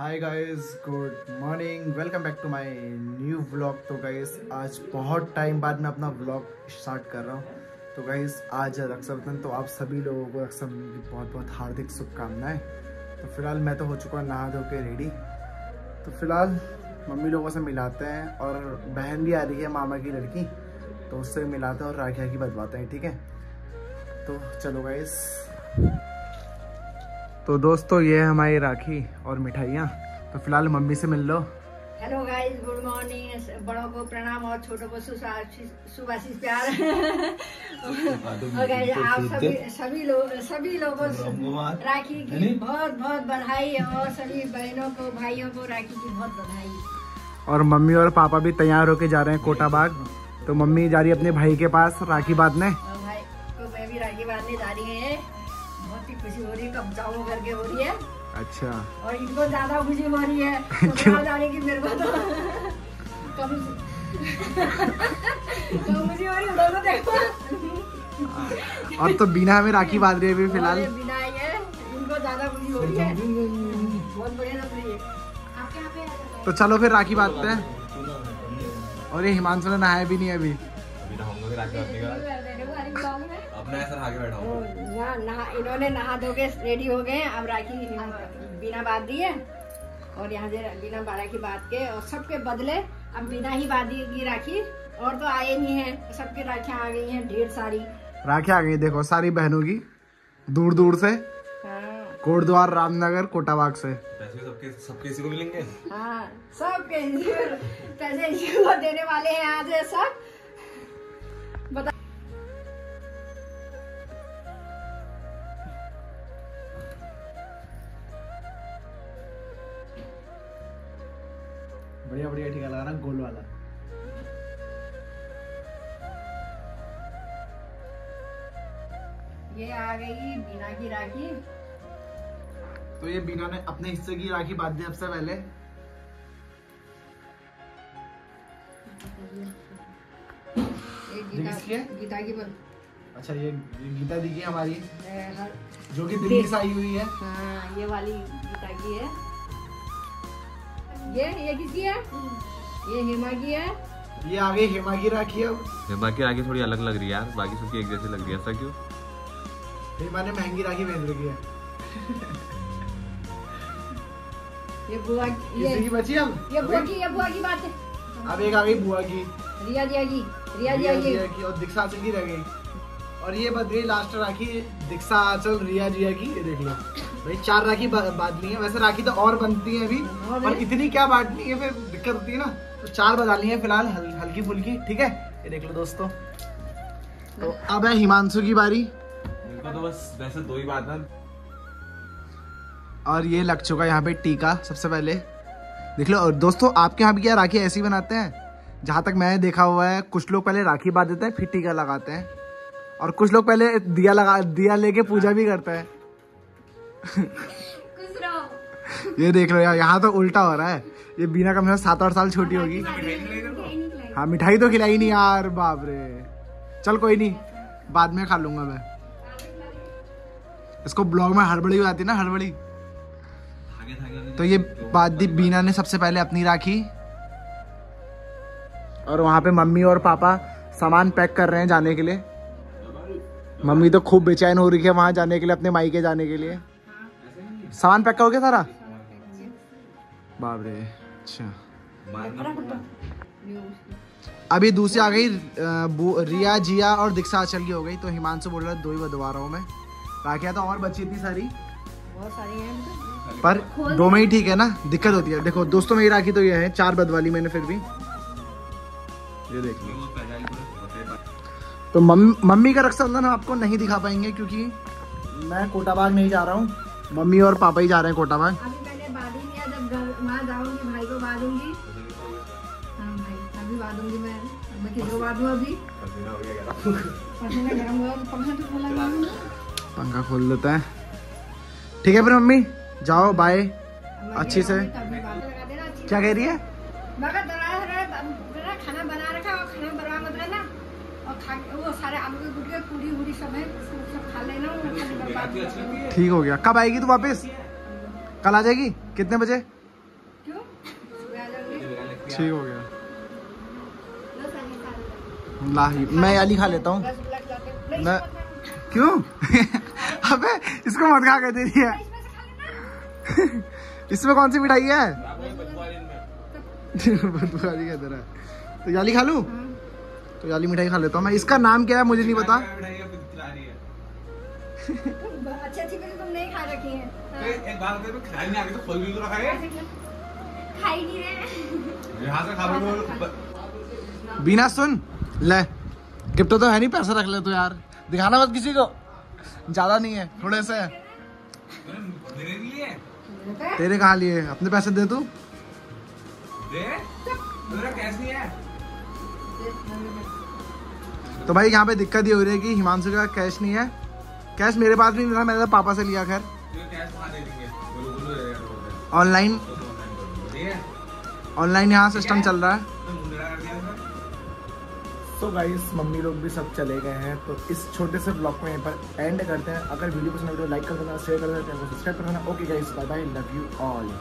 Hi guys good morning welcome back to my new vlog तो guys आज बहुत time बाद मैं अपना व्लॉग स्टार्ट कर रहा हूँ। तो गाइस आज रक्षाबंधन तो आप सभी लोगों को रक्षाबंधन की बहुत बहुत हार्दिक शुभकामनाएँ। तो फ़िलहाल मैं तो हो चुका नहा धो के रेडी तो फ़िलहाल मम्मी लोगों से मिलाते हैं और बहन भी आ रही है, मामा की लड़की। तो उससे मिलाते हैं और राखिया की बदवाते हैं, ठीक है? तो चलो गाइस तो दोस्तों ये है हमारी राखी और मिठाइयाँ। तो फ़िलहाल मम्मी से मिल लो। हेलो गाइस गुड मॉर्निंग बड़ों को प्रणाम और छोटों को सुभाषित प्यार। और गाइस आप सभी सभी लोग सभी लोगों को राखी की बहुत बहुत बधाई और सभी बहनों को भाइयों को राखी की बहुत बधाई। और मम्मी और पापा भी तैयार होके जा रहे हैं कोटा बाग। तो मम्मी जा रही है अपने भाई के पास राखी बांधने। और भाई को मैं भी राखी बांधने जा रही ही। खुशी हो रही है हो रही है। अच्छा। और इनको ज़्यादा खुशी हो रही है तो जाने की मेरे को तो कम कम खुशी हो रही है देखो। और तो बिना हमें राखी बाँध रही है अभी फ़िलहाल। बिना इनको ज़्यादा खुशी हो रही है। बहुत बढ़िया लग रही है। आपके यहाँ पे आ जाओ। तो चलो फिर राखी बांधते हैं। और ये हिमांशु ने नहाया भी नहीं अभी। अभी अपने का अपना ऐसा आगे बैठा नहा इन्होंने नहा धो के रेडी हो गए अब राखी बिना बात दी है और यहाँ से बिना राखी बात के और सबके बदले अब बिना ही बात दी राखी। और तो आए नहीं है। सबकी राखियाँ आ गई हैं ढेर सारी। राखी आ गई देखो सारी बहनों की। दूर दूर से। हाँ। कोटद्वार रामनगर कोटाबाग से। सबके सबके इसी को मिलेंगे? हाँ सबके पैसे देने वाले हैं आज सब। बढ़िया बढ़िया टीका लगा रहा गोल वाला। ये आ गई बिना की राखी। तो ये बीना ने अपने हिस्से की राखी बाँध दी सबसे पहले। गीता है? गीता की बोल अच्छा ये ये गीता दी की हमारी। जो कि दिल्ली से आई हुई है। हाँ ये वाली गीता की है। ये ये किसकी है? ये हेमा की है। ये आ गई हेमा की राखी अब बाकी आगे थोड़ी अलग लग रही है यार बाकी सबकी एक जैसी लग रही है ऐसा क्यों? हेमा ने महँगी राखी पहन रखी है। ये बुआ की- ये की बची अब? ये बुआ की ये बुआ की बात है। अब एक आ गई बुआ की। रिया जिया की रिया रिया की। की और दीक्षा आंचल की रह गई। और ये गई लास्ट राखी दीक्षा आंचल रिया जिया की ये देख लो। भाई चार राखी बा- बाँध ली है। वैसे राखी तो और बनती है अभी और पर इतनी क्या बांटनी है फिर दिक्कत होती है ना। तो चार बजा ली है फ़िलहाल हल, हल्की फुल्की ठीक है? ये देख लो दोस्तों। तो अब है हिमांशु की बारी। तो बस वैसे दो ही बात है और ये लग चुका यहाँ पे टीका सबसे पहले। देख लो और दोस्तों आपके यहाँ भी क्या राखी ऐसी बनाते हैं? जहाँ तक मैंने देखा हुआ है कुछ लोग पहले राखी बाँध देते हैं फिर टीका लगाते हैं। और कुछ लोग पहले दिया लगा दिया लेके पूजा भी करते हैं। ये देख लो यार यहाँ तो उल्टा हो रहा है। ये बीना कम से कम सात आठ साल छोटी होगी। हाँ मिठाई तो खिलाई नहीं यार बाप रे। चल कोई नहीं। बाद में खा लूँगा मैं। इसको ब्लॉग में हड़बड़ी हो जाती है ना हड़बड़ी। तो ये बात दी बीना ने सबसे पहले अपनी राखी और वहाँ पे मम्मी और पापा सामान पैक कर रहे हैं जाने के लिए। मम्मी तो खूब बेचैन हो रही है वहाँ जाने के लिए अपने माई जाने के लिए। सामान पैक हो गया सारा? बाप रे अच्छा। अभी दूसरी आ गई रिया जिया और दीक्षा आंचल की हो गई तो हिमांशु बोल रहा है दो ही बदवा रहा हूँ मैं। राखियाँ तो और बची थी सारी। बहुत सारी हैं। पर दो में ही ठीक है ना? दिक्कत होती है। देखो दोस्तों मेरी राखी तो ये है चार बदवाली मैंने फिर भी। ये देख लो। तो मम, मम्मी का रक्षाबंधन हम आपको नहीं दिखा पाएँगे क्योंकि मैं कोटाबाग नहीं जा रहा हूँ। मम्मी और पापा ही जा रहे हैं कोटाबाग। अभी मैंने बाँध ही हाँ हुआ पंखा तो खोला देता है। ठीक है फिर मम्मी जाओ बाय अच्छी से। क्या कह रही है मैं कहा दरा दरा दरा खाना बना रखा और खाना बनवा मत रहना और खा वो सारे आलू गुटके पूरी वूरी सब है सब सब खा लेना और खाली बर्बाद मत करना। ठीक हो गया। कब आएगी तू वापस? कल आ जाएगी? कितने बजे? ठीक हो गया। लाही। मैं याली खा लेता हूँ। हो। क्यों? अबे इसको मत खा के दे दिया इसमें से खा लेना। इसमें कौन सी मिठाई है? बदबुआरी का तरह तो याली खा लूँ? तो याली मिठाई खा लेता हूँ। मैं इसका नाम क्या है मुझे नहीं पता। अच्छी अच्छी तुम नहीं खा रखी है। हाँ। एक बात खिलाई नहीं आगे तो खोल भी तो रखा है। खा नहीं रहे यहाँ से खा लो बीना सुन ले गिफ्ट तो है नहीं पैसे रख ले तू यार। दिखाना मत किसी को। ज़्यादा नहीं है थोड़े से मेरे लिए? तेरे कहा लिए? अपने पैसे दे तू। दे? मेरा कैश नहीं है। तो भाई यहाँ पे दिक्कत ये हो रही है कि हिमांशु का कैश नहीं है। कैश मेरे पास भी नहीं था मैंने तो पापा से लिया खैर। तुझे कैश वहाँ दे देंगे? बोलो बोलो दे देगा ऑनलाइन तो तो ऑनलाइन है? ऑनलाइन यहाँ सिस्टम चल रहा है। तो गाइस मम्मी लोग भी सब चले गए हैं तो इस छोटे से ब्लॉग को यहीं पर एंड करते हैं। अगर वीडियो पसंद आए तो लाइक कर देना शेयर कर देना चैनल को सब्सक्राइब कर देना। Okay guys bye bye love you all